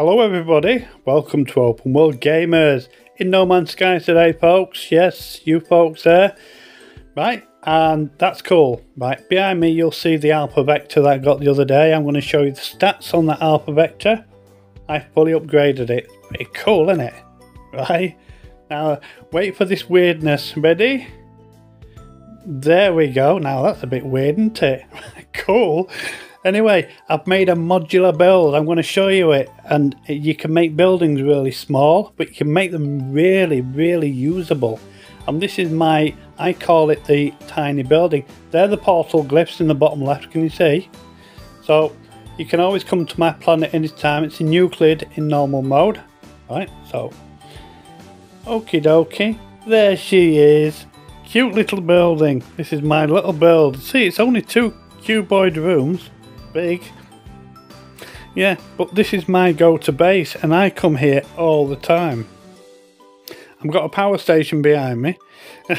Hello everybody, welcome to Open World Gamers. In No Man's Sky today folks, yes, you folks there. Right, and that's cool. Right, behind me you'll see the Alpha Vector that I got the other day. I'm going to show you the stats on that Alpha Vector. I fully upgraded it. Pretty cool, isn't it? Right, now wait for this weirdness. Ready? There we go. Now that's a bit weird, isn't it? cool. Anyway, I've made a modular build. I'm going to show you it. And you can make buildings really small, but you can make them really, really usable. And this is my, I call it the tiny building. They're the portal glyphs in the bottom left, can you see? So you can always come to my planet anytime. It's in Euclid in normal mode. Right, so, okie dokie. There she is. Cute little building. This is my little build. See, it's only two cuboid rooms big. Yeah, but this is my go-to base and I come here all the time. I've got a power station behind me.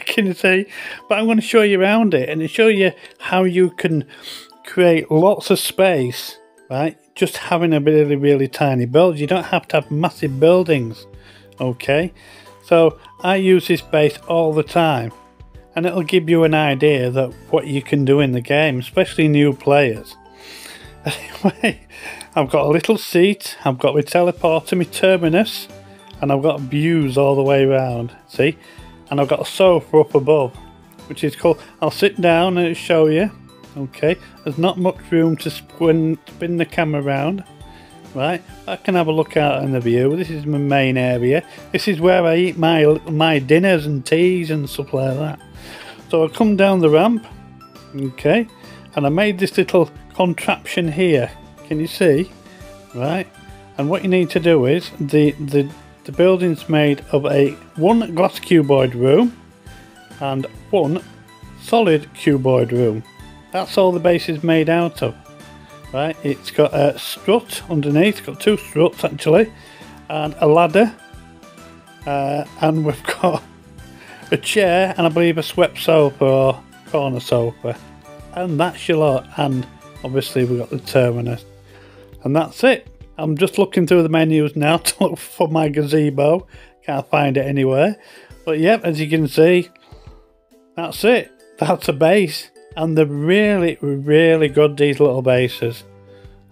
can you see? But I'm going to show you around it and show you how you can create lots of space, right? Just having a really, really tiny build. You don't have to have massive buildings, okay? So I use this base all the time and it'll give you an idea that what you can do in the game, especially new players. Anyway, I've got a little seat, I've got my teleporter, my terminus, and I've got views all the way around, see? And I've got a sofa up above, which is cool. I'll sit down and show you, okay? There's not much room to spin, spin the camera around, right? I can have a look out in the view. This is my main area. This is where I eat my my dinners and teas and stuff like that. So I come down the ramp, okay, and I made this little contraption here. Can you see? Right, and what you need to do is the the the building's made of a one glass cuboid room and one solid cuboid room. That's all the base is made out of. Right, it's got a strut underneath, got two struts actually, and a ladder, uh, and we've got a chair, and I believe a swept sofa or corner sofa. And that's your lot. And obviously we've got the terminus. And that's it. I'm just looking through the menus now to look for my gazebo. Can't find it anywhere. But yep, as you can see, that's it. That's a base. And they're really, really good, these little bases.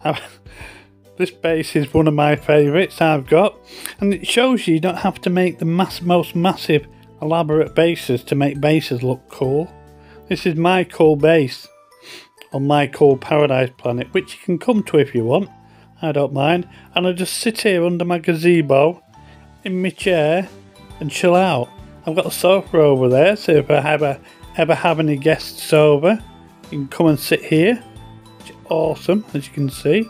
this base is one of my favourites I've got. And it shows you you don't have to make the mass, most massive elaborate bases to make bases look cool. This is my cool base on my cool paradise planet, which you can come to if you want. I don't mind. And I just sit here under my gazebo in my chair and chill out. I've got a sofa over there, so if I ever, ever have any guests over, you can come and sit here. Awesome, as you can see.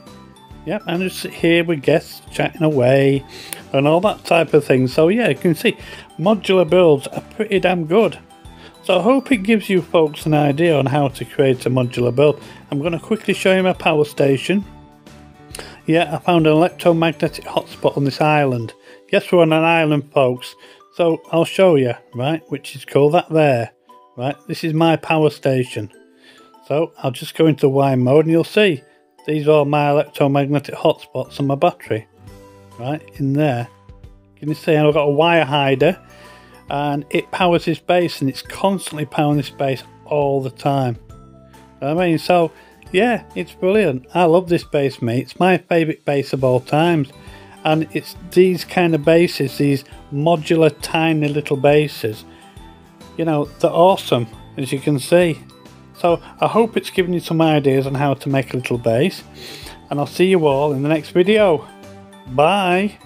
Yep, and just sit here with guests chatting away and all that type of thing. So yeah, you can see modular builds are pretty damn good. So I hope it gives you folks an idea on how to create a modular build. I'm going to quickly show you my power station. Yeah, I found an electromagnetic hotspot on this island. Yes, we're on an island, folks. So I'll show you, right, which is called that there. Right, this is my power station. So I'll just go into Y mode and you'll see these are my electromagnetic hotspots on my battery. Right, in there. Can you see I've got a wire hider and it powers this base and it's constantly powering this base all the time. I mean, so yeah, it's brilliant. I love this base, mate. It's my favourite base of all times. And it's these kind of bases, these modular tiny little bases. You know, they're awesome, as you can see. So I hope it's given you some ideas on how to make a little base. And I'll see you all in the next video. Bye.